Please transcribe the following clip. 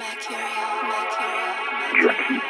Mercurial, Mercurial,